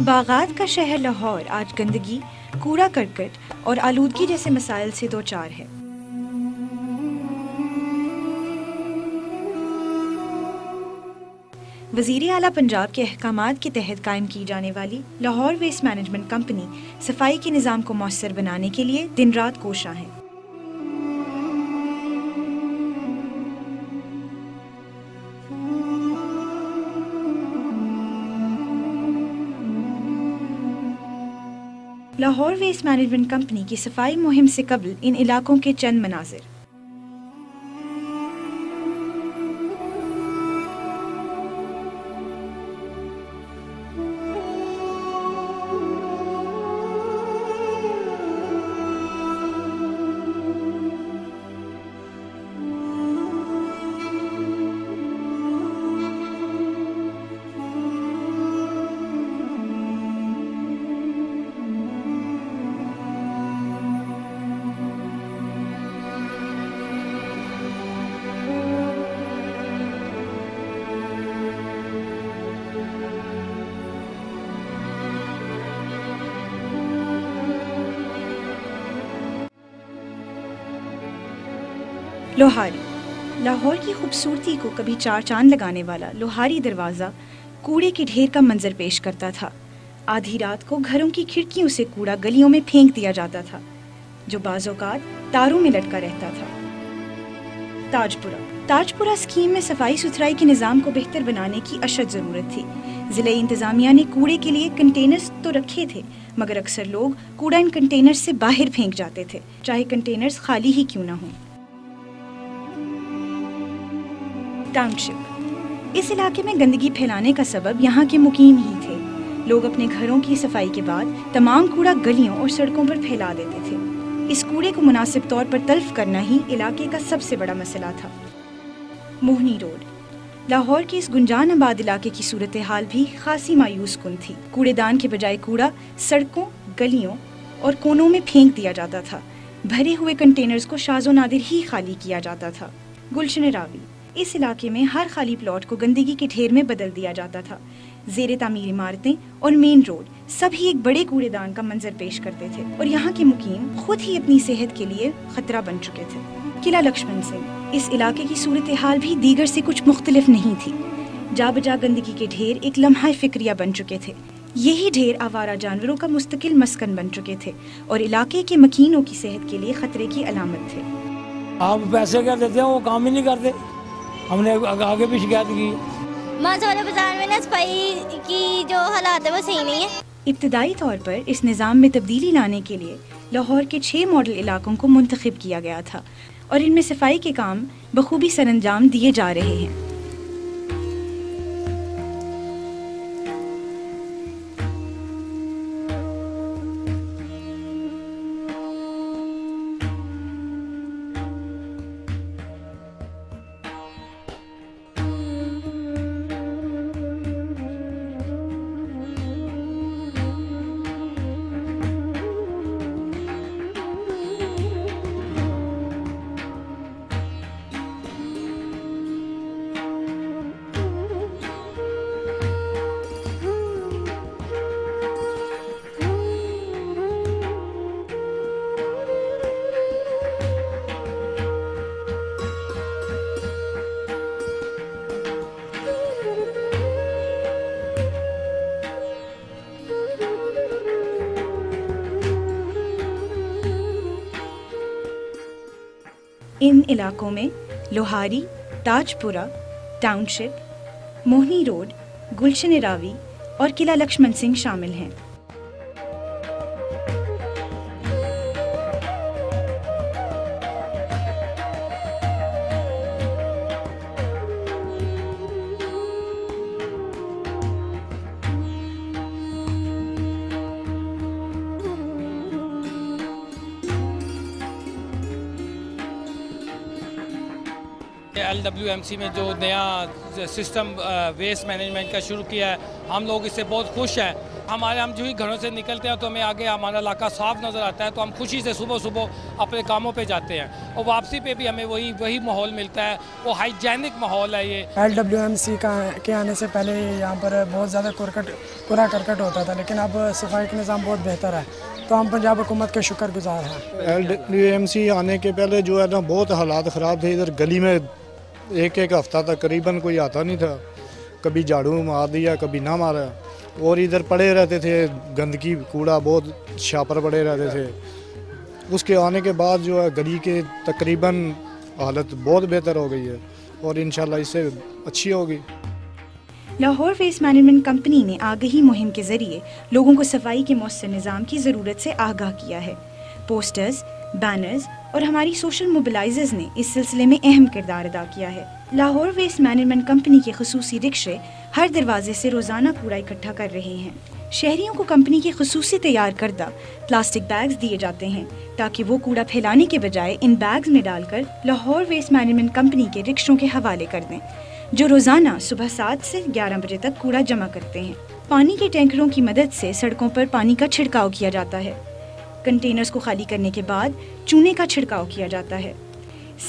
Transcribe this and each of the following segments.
बागात का शहर लाहौर आज गंदगी, कूड़ा करकट और आलूदगी जैसे मसाइल से दो चार है। वज़ीर अला पंजाब के अहकाम के तहत कायम की जाने वाली लाहौर वेस्ट मैनेजमेंट कंपनी सफ़ाई के निज़ाम को मौसर बनाने के लिए दिन रात कोशा है। लाहौर वेस्ट मैनेजमेंट कंपनी की सफ़ाई मुहिम से कबल इन इलाकों के चंद मनाजिर। लोहारी। लाहौर की खूबसूरती को कभी चार चाँद लगाने वाला लोहारी दरवाज़ा कूड़े के ढेर का मंजर पेश करता था। आधी रात को घरों की खिड़कियों से कूड़ा गलियों में फेंक दिया जाता था, जो बाज़ोकात तारों में लटका रहता था। ताजपुरा। ताजपुरा स्कीम में सफ़ाई सुथराई के निज़ाम को बेहतर बनाने की अशद ज़रूरत थी। ज़िले इंतज़ामिया ने कूड़े के लिए कंटेनर्स तो रखे थे, मगर अक्सर लोग कूड़ा इन कंटेनर्स से बाहर फेंक जाते थे, चाहे कंटेनर्स खाली ही क्यों ना हों। टाउनशिप इस इलाके में गंदगी फैलाने का सबब यहाँ के मुकीम ही थे। लोग अपने घरों की सफ़ाई के बाद तमाम कूड़ा गलियों और सड़कों पर फैला देते थे। इस कूड़े को मुनासिब तौर पर तल्फ करना ही इलाके का सबसे बड़ा मसला था। मोहनी रोड। लाहौर के इस गुंजान आबाद इलाके की सूरत हाल भी खासी मायूस कन थी। कूड़ेदान के बजाय कूड़ा सड़कों, गलियों और कोनों में फेंक दिया जाता था। भरे हुए कंटेनर्स को शाजो नादिर ही खाली किया जाता था। गुलशन रावी। इस इलाके में हर खाली प्लॉट को गंदगी के ढेर में बदल दिया जाता था। जेर तमीर इमारतें और मेन रोड सभी एक बड़े कूड़ेदान का मंजर पेश करते थे और यहाँ के मुकीम खुद ही अपनी सेहत के लिए खतरा बन चुके थे। किला लक्ष्मण सिंह, इस इलाके की सूरत हाल भी दीगर से कुछ मुख्तलिफ़ नहीं थी। जा बजा गंदगी के ढेर एक लम्हा फिक्रिया बन चुके थे। यही ढेर आवारा जानवरों का मुस्तकिल मस्कन बन चुके थे और इलाके के मकीनों की सेहत के लिए खतरे की अलामत थे। आप पैसे क्या देते हैं? वो काम ही नहीं करते। हमने आगे भी शिकायत की? बाज़ार में ना सफ़ाई की जो हालात है वो सही नहीं है। इब्तदाई तौर पर इस निज़ाम में तब्दीली लाने के लिए लाहौर के छः मॉडल इलाकों को मुंतखब किया गया था और इनमें सफ़ाई के काम बखूबी सरंजाम दिए जा रहे हैं। इन इलाकों में लोहारी, ताजपुरा, टाउनशिप, मोहनी रोड, गुलशन रावी और किला लक्ष्मण सिंह शामिल हैं। एल डब्ल्यू एम सी में जो नया सिस्टम वेस्ट मैनेजमेंट का शुरू किया है हम लोग इससे बहुत खुश हैं। हमारे हम जो ही घरों से निकलते हैं तो हमें आगे हमारा इलाका साफ़ नज़र आता है तो हम खुशी से सुबह सुबह अपने कामों पे जाते हैं। और वापसी पे भी हमें वही वही माहौल मिलता है वो हाइजेनिक माहौल है ये। एल डब्ल्यू एम सी का के आने से पहले यहाँ पर बहुत ज़्यादा कुरकट कूड़ा करकट होता था लेकिन अब सफ़ाई का निज़ाम बहुत बेहतर है। तो हम पंजाब हुकूमत के शुक्रगुजार हैं। एल डब्ल्यू एम सी आने के पहले जो है ना बहुत हालात ख़राब थे इधर गली में एक एक हफ़्ता तक करीबन कोई आता नहीं था। कभी झाड़ू मार दिया, कभी ना मारा। और इधर पड़े रहते थे, गंदगी, कूड़ा बहुत छापर पड़े रहते थे। उसके आने के बाद जो है, गली के तकरीबन हालत बहुत बेहतर हो गई है और इन इससे अच्छी होगी। लाहौर वेस्ट मैनेजमेंट कंपनी ने आगही मुहिम के ज़रिए लोगों को सफ़ाई के मौसर निज़ाम की ज़रूरत से आगाह किया है। पोस्टर्स, बैनर्स और हमारी सोशल मोबिलाइजर्स ने इस सिलसिले में अहम किरदार अदा किया है। लाहौर वेस्ट मैनेजमेंट कंपनी के खसूसी रिक्शे हर दरवाजे से रोज़ाना कूड़ा इकट्ठा कर रहे हैं। शहरियों को कंपनी के खसूसी तैयार करदा प्लास्टिक बैग्स दिए जाते हैं ताकि वो कूड़ा फैलाने के बजाय इन बैग्स में डालकर लाहौर वेस्ट मैनेजमेंट कंपनी के रिक्शों के हवाले कर दें, जो रोज़ाना सुबह सात से ग्यारह बजे तक कूड़ा जमा करते हैं। पानी के टैंकरों की मदद से सड़कों पर पानी का छिड़काव किया जाता है। कंटेनर्स को खाली करने के बाद चूने का छिड़काव किया जाता है।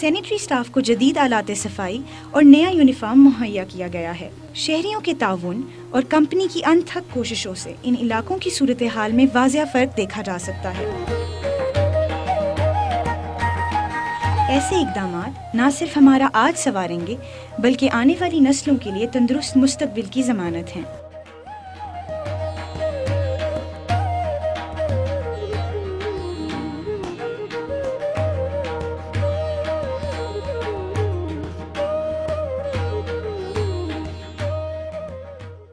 सैनिटरी स्टाफ को जदीद आलात सफ़ाई और नया यूनिफॉर्म मुहैया किया गया है। शहरियों के ताउन और कंपनी की अनथक कोशिशों से इन इलाकों की सूरत हाल में वाजिया फ़र्क देखा जा सकता है। ऐसे इकदाम न सिर्फ़ हमारा आज संवारेंगे, बल्कि आने वाली नस्लों के लिए तंदुरुस्त मुस्तबिल की ज़मानत हैं।